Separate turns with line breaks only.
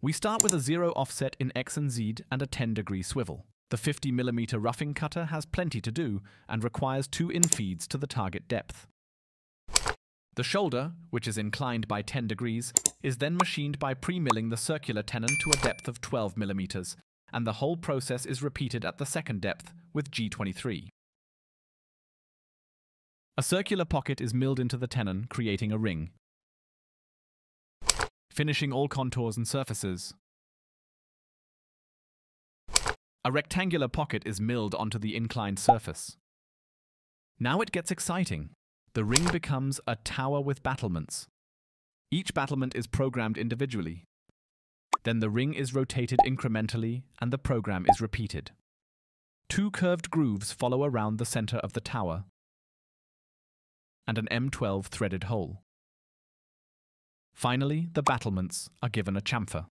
We start with a zero offset in X and Z and a 10 degree swivel. The 50mm roughing cutter has plenty to do and requires two infeeds to the target depth. The shoulder, which is inclined by 10 degrees, is then machined by pre-milling the circular tenon to a depth of 12 mm, and the whole process is repeated at the second depth with G23. A circular pocket is milled into the tenon, creating a ring. Finishing all contours and surfaces. A rectangular pocket is milled onto the inclined surface. Now it gets exciting. The ring becomes a tower with battlements. Each battlement is programmed individually. Then the ring is rotated incrementally and the program is repeated. Two curved grooves follow around the center of the tower and an M12 threaded hole. Finally, the battlements are given a chamfer.